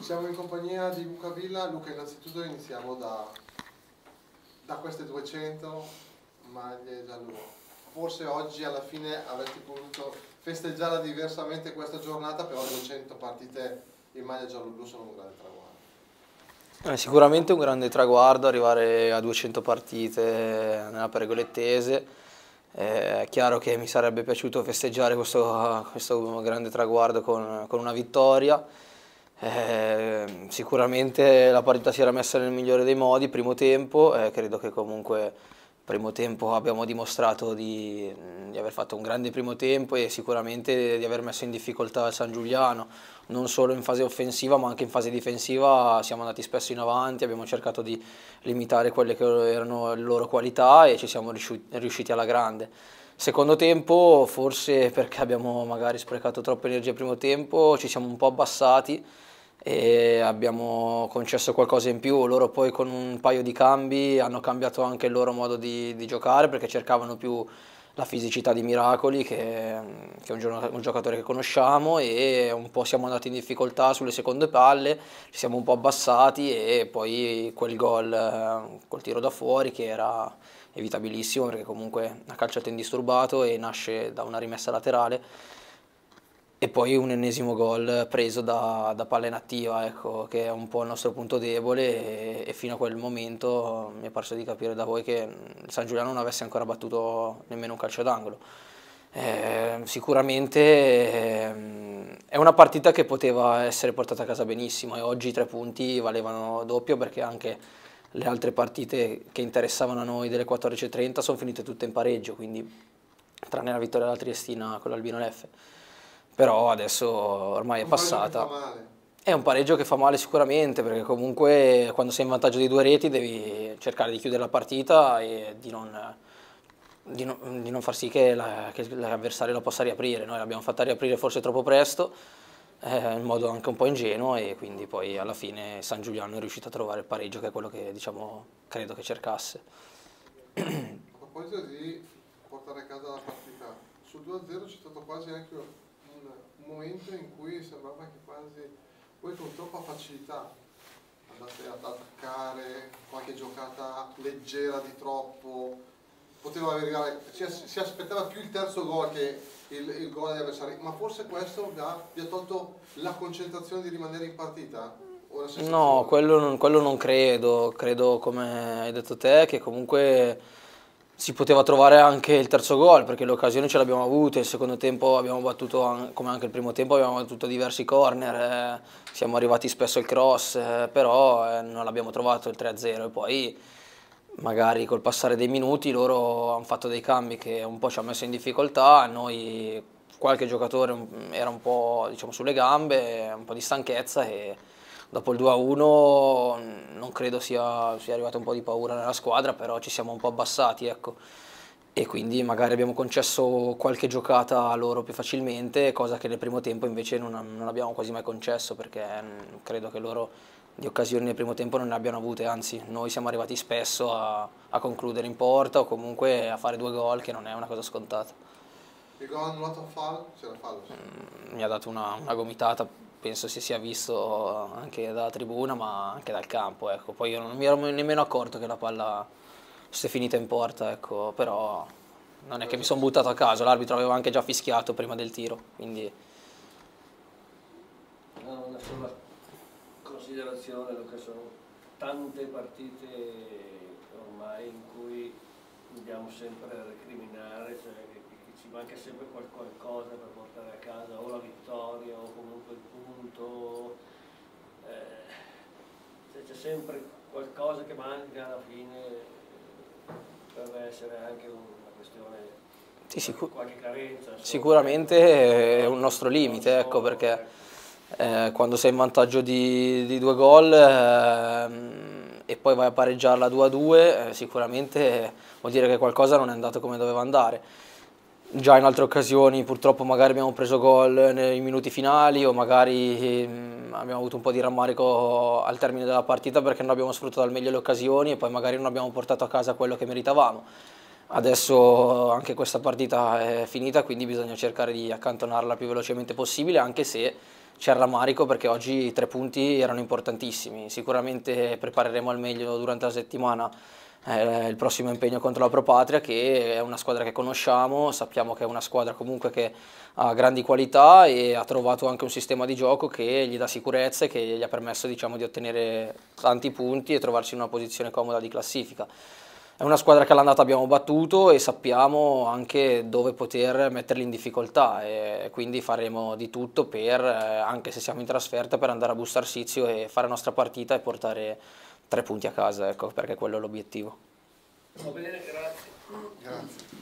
Siamo in compagnia di Luca Villa. Luca, innanzitutto iniziamo da, da queste 200 maglie giallo. Forse oggi alla fine avresti voluto festeggiare diversamente questa giornata, però 200 partite in maglia giallo-blu sono un grande traguardo. Eh, sicuramente un grande traguardo arrivare a 200 partite nella Pergolettese. Eh, è chiaro che mi sarebbe piaciuto festeggiare questo, questo grande traguardo con, con una vittoria eh, sicuramente la partita si era messa nel migliore dei modi, primo tempo, eh, credo che comunque primo tempo abbiamo dimostrato di, di, aver fatto un grande primo tempo e sicuramente di aver messo in difficoltà il San Giuliano, non solo in fase offensiva ma anche in fase difensiva siamo andati spesso in avanti, abbiamo cercato di limitare quelle che erano le loro qualità e ci siamo riusciti alla grande. Secondo tempo, forse perché abbiamo magari sprecato troppa energia primo tempo, ci siamo un po' abbassati, e abbiamo concesso qualcosa in più, loro poi con un paio di cambi hanno cambiato anche il loro modo di, di giocare perché cercavano più la fisicità di Miracoli che, che è un, un, giocatore che conosciamo e un po' siamo andati in difficoltà sulle seconde palle, ci siamo un po' abbassati e poi quel gol col tiro da fuori che era evitabilissimo perché comunque ha calciato indisturbato e nasce da una rimessa laterale e poi un ennesimo gol preso da, da palla inattiva, ecco, che è un po' il nostro punto debole e, e, fino a quel momento mi è parso di capire da voi che il San Giuliano non avesse ancora battuto nemmeno un calcio d'angolo. Eh, sicuramente eh, è una partita che poteva essere portata a casa benissimo e oggi i tre punti valevano doppio perché anche le altre partite che interessavano a noi delle 14.30 sono finite tutte in pareggio, quindi tranne la vittoria della Triestina con l'Albino Leffe però adesso ormai è passata. È un pareggio che fa male sicuramente perché comunque quando sei in vantaggio di due reti devi cercare di chiudere la partita e di non, di non, di non far sì che, la, che l'avversario la possa riaprire. Noi l'abbiamo fatta riaprire forse troppo presto, eh, in modo anche un po' ingenuo e quindi poi alla fine San Giuliano è riuscito a trovare il pareggio che è quello che diciamo, credo che cercasse. A proposito di portare a casa la partita, sul 2-0 c'è stato quasi anche un momento in cui sembrava che quasi voi con troppa facilità andate ad attaccare qualche giocata leggera di troppo, poteva arrivare, si, si aspettava più il terzo gol che il, il gol degli avversari, ma forse questo vi ha, tolto la concentrazione di rimanere in partita? No, quello non, quello non credo, credo come hai detto te che comunque si poteva trovare anche il terzo gol perché le occasioni ce le abbiamo avute, il secondo tempo abbiamo battuto, come anche il primo tempo abbiamo battuto diversi corner, eh, siamo arrivati spesso al cross, eh, però eh, non l'abbiamo trovato il 3-0 e poi magari col passare dei minuti loro hanno fatto dei cambi che un po' ci hanno messo in difficoltà, noi qualche giocatore era un po' diciamo, sulle gambe, un po' di stanchezza e dopo il 2-1 non credo sia, sia arrivata un po' di paura nella squadra, però ci siamo un po' abbassati, ecco. E quindi magari abbiamo concesso qualche giocata a loro più facilmente, cosa che nel primo tempo invece non, non abbiamo quasi mai concesso, perché mm, credo che loro di occasioni nel primo tempo non ne abbiano avute, anzi noi siamo arrivati spesso a, a concludere in porta o comunque a fare due gol, che non è una cosa scontata. Il gol annullato a fallo? C'era fallo? Mm, mi ha dato una, una gomitata penso si sia visto anche dalla tribuna ma anche dal campo. Ecco. Poi io non mi ero nemmeno accorto che la palla fosse finita in porta, ecco. però non è che mi sono buttato a caso, l'arbitro aveva anche già fischiato prima del tiro. Quindi... una sola considerazione, che sono tante partite ormai in cui dobbiamo sempre recriminare, cioè che, ci manca sempre qualcosa per portare a casa o la vittoria o comunque il punto, eh, c'è sempre qualcosa che manca alla fine potrebbe essere anche una questione sì, sicur qualche carenza. Sicuramente è un nostro limite, ecco perché eh, quando sei in vantaggio di, di due gol eh, e poi vai a pareggiarla 2 a 2, eh, sicuramente vuol dire che qualcosa non è andato come doveva andare già in altre occasioni purtroppo magari abbiamo preso gol nei minuti finali o magari mh, abbiamo avuto un po' di rammarico al termine della partita perché non abbiamo sfruttato al meglio le occasioni e poi magari non abbiamo portato a casa quello che meritavamo. Adesso anche questa partita è finita, quindi bisogna cercare di accantonarla più velocemente possibile, anche se c'è il rammarico perché oggi i tre punti erano importantissimi, sicuramente prepareremo al meglio durante la settimana eh, il prossimo impegno contro la Pro Patria che è una squadra che conosciamo, sappiamo che è una squadra comunque che ha grandi qualità e ha trovato anche un sistema di gioco che gli dà sicurezza e che gli ha permesso diciamo, di ottenere tanti punti e trovarsi in una posizione comoda di classifica. È una squadra che all'andata abbiamo battuto e sappiamo anche dove poter metterli in difficoltà e quindi faremo di tutto per, eh, anche se siamo in trasferta, per andare a Busto Arsizio e fare la nostra partita e portare tre punti a casa, ecco, perché quello è l'obiettivo. Va bene, grazie. Grazie.